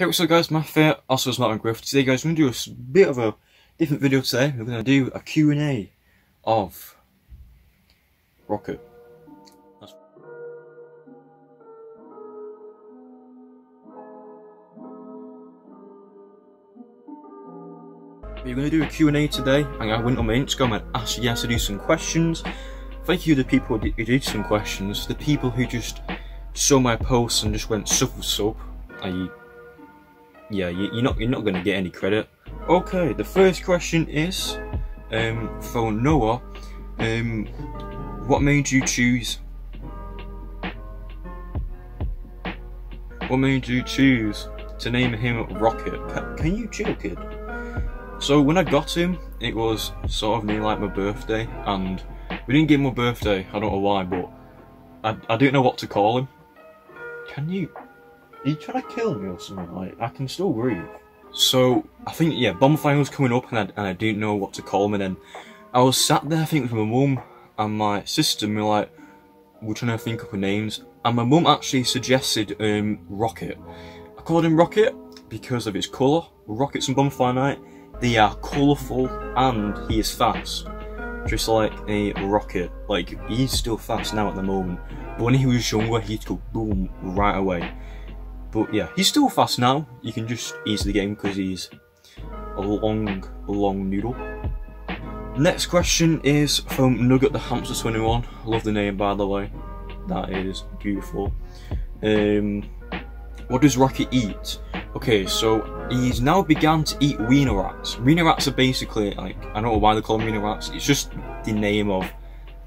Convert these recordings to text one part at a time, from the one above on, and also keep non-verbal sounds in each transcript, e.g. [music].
Hey what's up guys, Matt here, also Smart and Griff. Today guys, we're going to do a bit of a different video today. We're going to do a Q&A of Rocket. We're going to do a Q&A today, and I went on my Instagram and asked you guys to do some questions. Thank you to the people who did some questions, the people who just saw my posts and just went sub sub. I yeah, you, are not you're not gonna get any credit. Okay, the first question is um, for Noah. Um, what made you choose? What made you choose to name him Rocket? Can, can you chill, kid? So when I got him, it was sort of near like my birthday, and we didn't give him a birthday. I don't know why, but I I didn't know what to call him. Can you are you trying to kill me or something? Like, I can still breathe. So, I think, yeah, bonfire was coming up and I, and I didn't know what to call him. And then I was sat there, I think, with my mum and my sister, and we were like, we're trying to think of names. And my mum actually suggested um, Rocket. I called him Rocket because of his colour. Rockets and Bonfire Night, they are colourful and he is fast. Just like a rocket. Like, he's still fast now at the moment. But when he was younger, he'd go boom right away. But yeah, he's still fast now. You can just ease the game because he's a long, long noodle. Next question is from Nugget the Hamster 21. Love the name by the way. That is beautiful. Um, what does Rocket eat? Okay, so he's now began to eat weaner rats. Weaner rats are basically like I don't know why they call them weaner rats. It's just the name of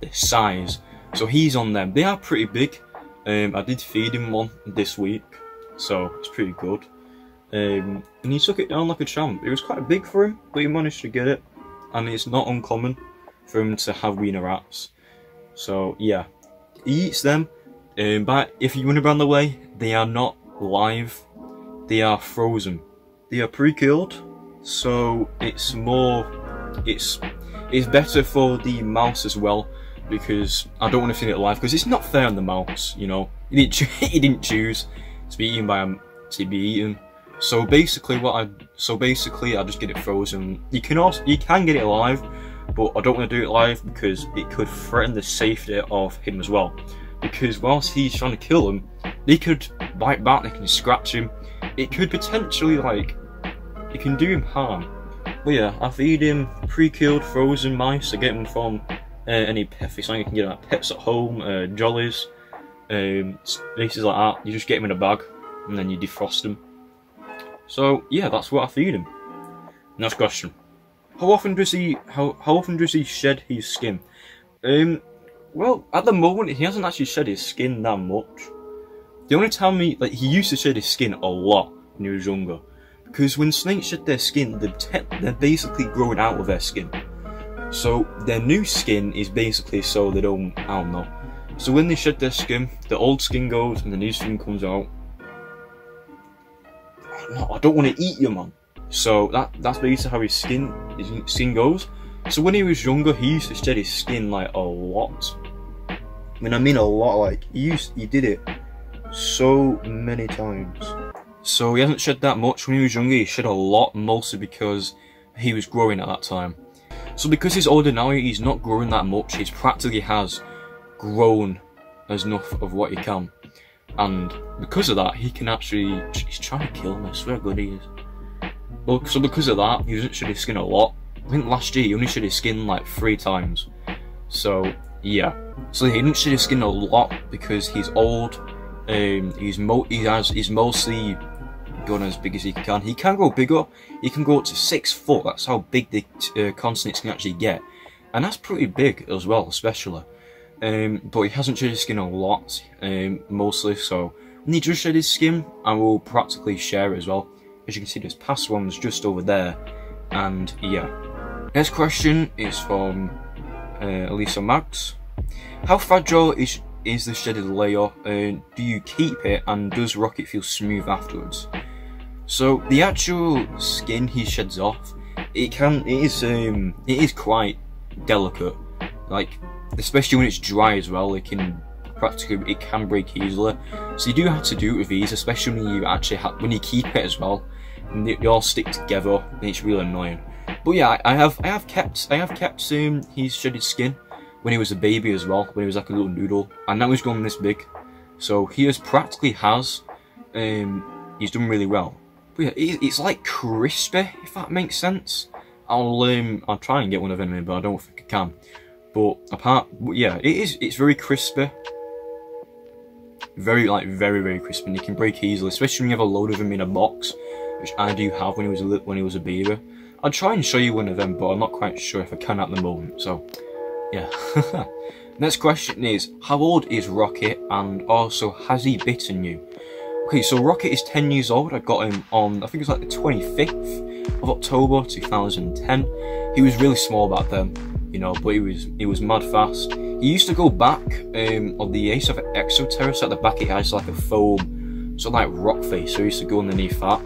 the size. So he's on them. They are pretty big. Um, I did feed him one this week so it's pretty good. Um, and he took it down like a champ. It was quite big for him, but he managed to get it, and it's not uncommon for him to have weaner rats. So yeah, he eats them. Um, but if you wonder around the way, they are not live; they are frozen. They are pre-killed, so it's more. It's it's better for the mouse as well because I don't want to feed it live because it's not fair on the mouse. You know, he didn't [laughs] he didn't choose to be eaten by a to be eaten. So basically, what I so basically I just get it frozen. You can also you can get it alive, but I don't want to do it live because it could threaten the safety of him as well. Because whilst he's trying to kill him, they could bite back, and they can scratch him. It could potentially like it can do him harm. But yeah, I feed him pre-killed frozen mice. I get them from uh, any pet food you can get at Pets at Home, uh, Jollyes um, places like that. You just get them in a bag and then you defrost them. So yeah, that's what I feed him. Next question: How often does he how how often does he shed his skin? Um, well, at the moment he hasn't actually shed his skin that much. The only time he like he used to shed his skin a lot when he was younger, because when snakes shed their skin, they're, they're basically growing out of their skin. So their new skin is basically so they don't I don't know so when they shed their skin, the old skin goes and the new skin comes out. no, I don't want to eat you, man. So that that's basically how his skin his skin goes. So when he was younger, he used to shed his skin like a lot. I mean, I mean a lot. Like he used, he did it so many times. So he hasn't shed that much when he was younger. He shed a lot, mostly because he was growing at that time. So because he's older now, he's not growing that much. He practically has grown as enough of what he can. And because of that, he can actually, he's trying to kill me, I swear God he is. Well, so because of that, he doesn't shed his skin a lot. I think last year he only shed his skin like three times. So, yeah. So he didn't shed his skin a lot because he's old. Um, he's mo he has he's mostly gone as big as he can. He can go bigger. He can go up to six foot. That's how big the uh, corn snakes can actually get, and that's pretty big as well, especially. Um, but he hasn't shed his skin a lot, um, mostly, so when he does shed his skin, I will practically share it as well. As you can see, this past one's just over there, and yeah. Next question is from uh, Elisa Max. How fragile is is the shedded layer? Uh, do you keep it, and does Rocket feel smooth afterwards? So the actual skin he sheds off, it can it is um it is quite delicate. Like especially when it's dry as well, it can practically it can break easily. So you do have to do it with these, especially when you actually have, when you keep it as well, and they, they all stick together, and it's really annoying. But yeah, I, I have I have kept I have kept um, his shedded skin when he was a baby as well, when he was like a little noodle, and now he's grown this big. So he has practically has, um, he's done really well. But yeah, it, it's like crispy, if that makes sense. I'll um, I'll try and get one of them, but I don't think I can. But apart, yeah, it is. It's very crispy. Very like very very crispy, and you can break easily, especially when you have a load of them in a box, which I do have when he was a when he was a beaver. I'll try and show you one of them, but I'm not quite sure if I can at the moment. So, yeah. [laughs] Next question is, how old is Rocket, and also has he bitten you? Okay, so Rocket is 10 years old. I got him on, I think it was like the 25th of October 2010. He was really small back then you know, but he was he was mad fast. He used to go back um, on the Ace of Exo Terra's at the back. It has like a foam, sort of like rock face. So he used to go underneath that,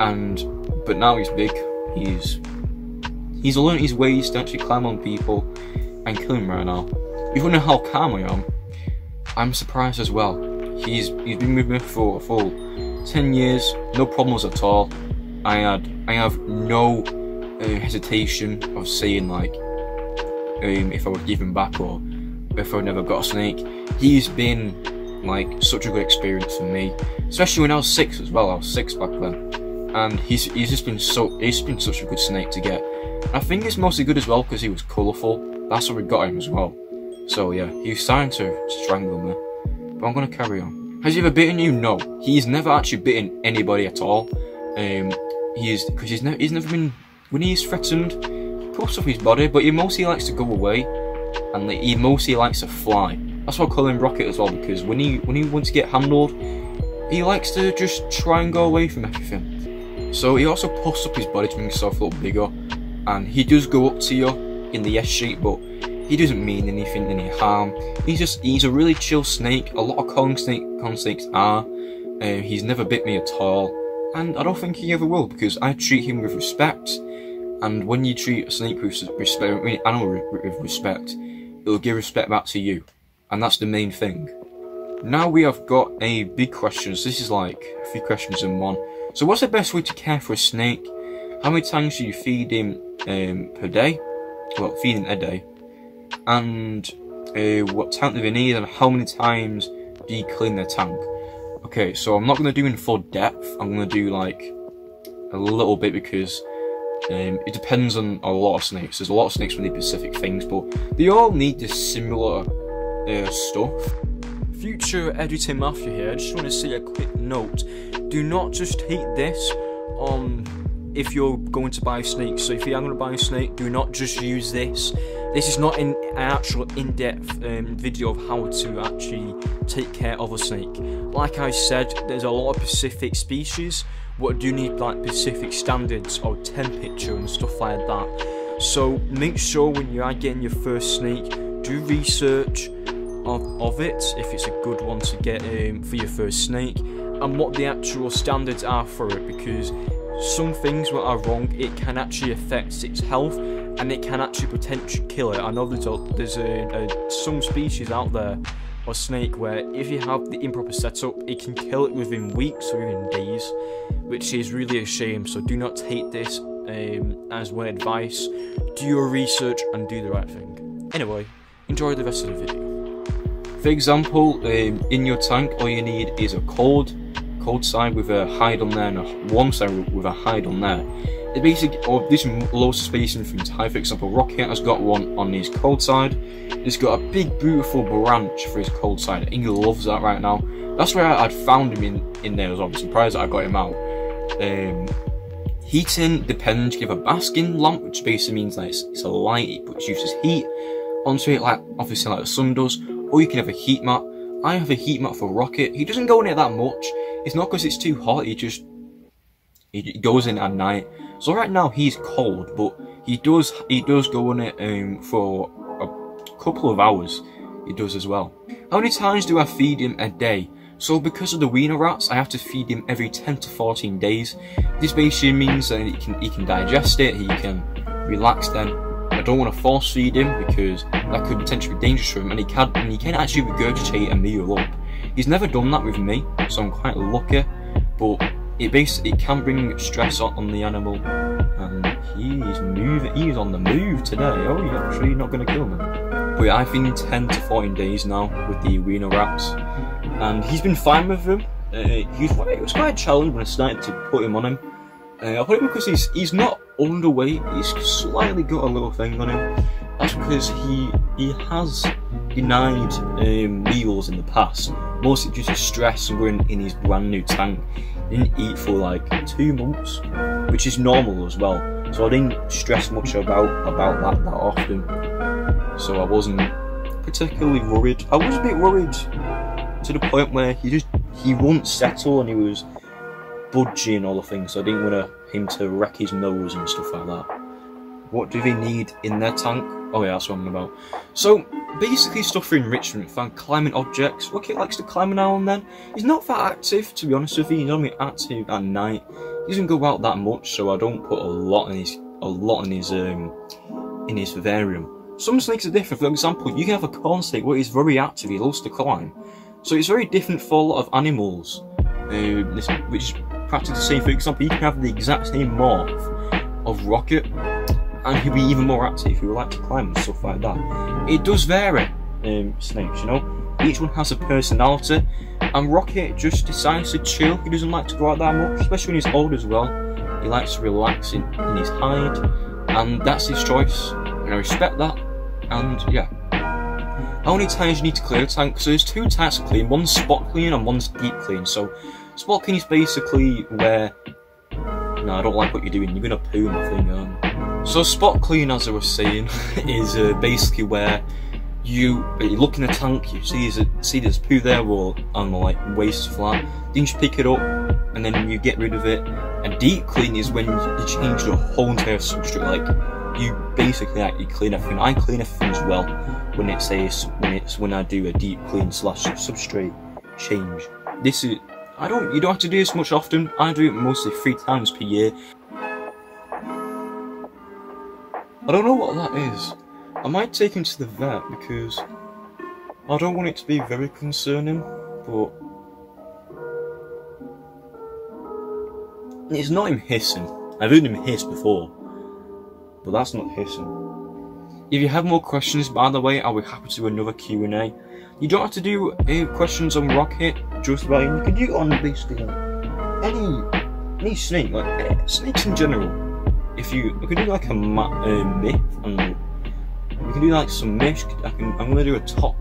and but now he's big. He's he's learned his ways to actually climb on people and kill him right now. You know how calm I am? I'm surprised as well. He's he's been with me for a full ten years, no problems at all. I had I have no uh, hesitation of saying like um, if I would give him back or if I never got a snake. He's been like such a good experience for me, especially when I was six as well. I was six back then, and he's he's just been so he's been such a good snake to get. I think it's mostly good as well because he was colourful. That's what we got him as well. So yeah, he's starting to strangle me, but I'm gonna carry on. Has he ever bitten you? No, he's never actually bitten anybody at all. Um, he is because he's never he's never been when he's threatened he puffs up his body, but he mostly likes to go away, and he mostly likes to fly. That's why I call him Rocket as well, because when he when he wants to get handled, he likes to just try and go away from everything. So he also puffs up his body to make himself look bigger, and he does go up to you in the S shape, but he doesn't mean anything, any harm. He's just he's a really chill snake. A lot of con snake con snakes are. Uh, he's never bit me at all, and I don't think he ever will because I treat him with respect and when you treat a snake with respect, animal with respect, it'll give respect back to you. And that's the main thing. Now we have got a big question. So this is like a few questions in one. So what's the best way to care for a snake? How many times do you feed him um, per day? Well, feed him a day. And uh, what tank do they need and how many times do you clean their tank? Okay, so I'm not going to do in full depth. I'm going to do like a little bit because um, it depends on a lot of snakes. There's a lot of snakes with specific things, but they all need this similar uh, stuff. Future editor Matthew here. I just want to say a quick note. Do not just take this on if you're going to buy snakes. So if you are going to buy a snake, do not just use this. This is not an actual in-depth um, video of how to actually take care of a snake. Like I said, there's a lot of specific species but do you need like specific standards or temperature and stuff like that. So make sure when you are getting your first snake, do research of, of it if it's a good one to get um, for your first snake and what the actual standards are for it because some things that are wrong it can actually affect its health and it can actually potentially kill it. I know there's a, there's a, a some species out there or snake where if you have the improper setup, it can kill it within weeks or even days, which is really a shame. So do not take this um, as one advice. Do your research and do the right thing. Anyway, enjoy the rest of the video. For example, um, in your tank, all you need is a cold, cold side with a hide on there and a warm side with a hide on there. The basic, or this low spacing from high, for example, Rocket has got one on his cold side. He's got a big, beautiful branch for his cold side, he loves that right now. That's where I'd found him in, in there as well. I'm surprised that I got him out. Um, heating depends. You have a basking lamp, which basically means that it's, it's a light, it produces heat onto it, like obviously like the sun does. Or you can have a heat mat. I have a heat mat for Rocket. He doesn't go in it that much. It's not because it's too hot, he just he goes in at night. So right now he's cold, but he does he does go on it um, for a couple of hours. He does as well. How many times do I feed him a day? So because of the weaner rats, I have to feed him every 10 to 14 days. This basically means that he can he can digest it, he can relax then, I don't want to force feed him because that could potentially be dangerous for him, and he can and he can actually regurgitate a meal up. He's never done that with me, so I'm quite lucky. But it basically can bring stress on, on the animal, and he's moving. He's on the move today. Oh, you're actually not going to kill me. But yeah, I've been 10 to 14 days now with the arena rats, and he's been fine with them. Uh, it was quite a challenge when I started to put him on him. Uh, I put him because he's he's not underweight. He's slightly got a little thing on him. That's because he he has denied um, meals in the past, mostly due to stress and in his brand new tank. Didn't eat for like two months, which is normal as well. So I didn't stress much about about that that often. So I wasn't particularly worried. I was a bit worried to the point where he just he wouldn't settle and he was budging all the things. So I didn't want him to wreck his nose and stuff like that. What do they need in their tank? Oh yeah, that's what I'm about. So basically stuff for enrichment, find climbing objects. Rocket likes to climb now and then. He's not that active, to be honest with you. He's only active at night. He doesn't go out that much, so I don't put a lot in his a lot in his um in his vivarium. Some snakes are different. For example, you can have a corn snake where he's very active, he loves to climb. So it's very different for a lot of animals. This, which is practically the same. For example, you can have the exact same morph of Rocket, and he'll be even more active. If he will like to climb and stuff like that. It does vary, um, snakes, you know. Each one has a personality, and Rocket just decides to chill. He doesn't like to go out that much, especially when he's old as well. He likes to relax in, in his hide, and that's his choice. And I respect that, and yeah. How many times you need to clear a tank? So there's two types of clean, one's spot clean and one's deep clean. So spot clean is basically where no, I don't like what you're doing, you're gonna poo my thing on. So spot clean as I was saying [laughs] is uh, basically where you you look in the tank, you see there's, see there's poo there or the like waste flat, then you just pick it up and then you get rid of it. And deep clean is when you change the whole entire substrate, like you basically like, you clean everything. I clean everything as well when it says when it's when I do a deep clean slash substrate change. This is I don't you don't have to do this much often. I do it mostly three times per year. I don't know what that is. I might take him to the vet because I don't want it to be very concerning, but it's not him hissing. I've heard him hiss before, but that's not hissing. If you have more questions, by the way, I'll be happy to do another Q&A. You don't have to do uh, questions on Rocket, just about you can do it on basically any any snake, like uh, snakes in general. If you, you can do like a uh, myth, and we can do like some myth. I can, I'm gonna do a top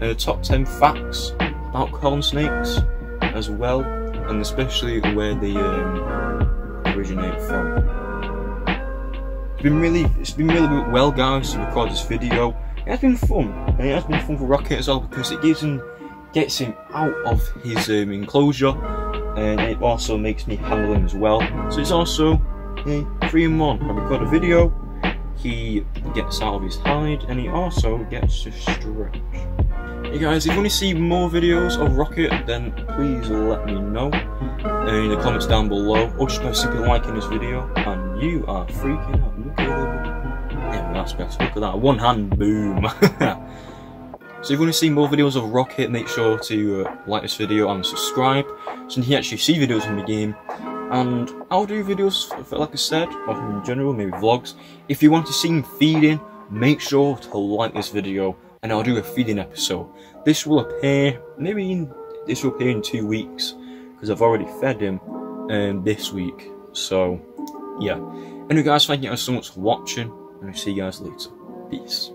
uh, top ten facts about corn snakes as well, and especially where they um, originate from. It's been really, it's been really well, guys, to record this video. It has been fun, and it has been fun for Rocket as well because it gives him, gets him out of his um, enclosure, and it also makes me handle him as well. So it's also in one. I record a video, he gets out of his hide, and he also gets to stretch. Hey guys, if you want to see more videos of Rocket, then please let me know in the comments down below, or just by simply liking this video, and you are freaking out. Look at that. Yeah, that's best. Look at that. One hand, boom. [laughs] so if you want to see more videos of Rocket, make sure to uh, like this video and subscribe, so you can actually see videos from the game. And I'll do videos, like I said, in general, maybe vlogs. If you want to see him feeding, make sure to like this video and I'll do a feeding episode. This will appear, maybe in, this will appear in two weeks, because I've already fed him um, this week. So, yeah. Anyway guys, thank you guys so much for watching, and I'll see you guys later. Peace.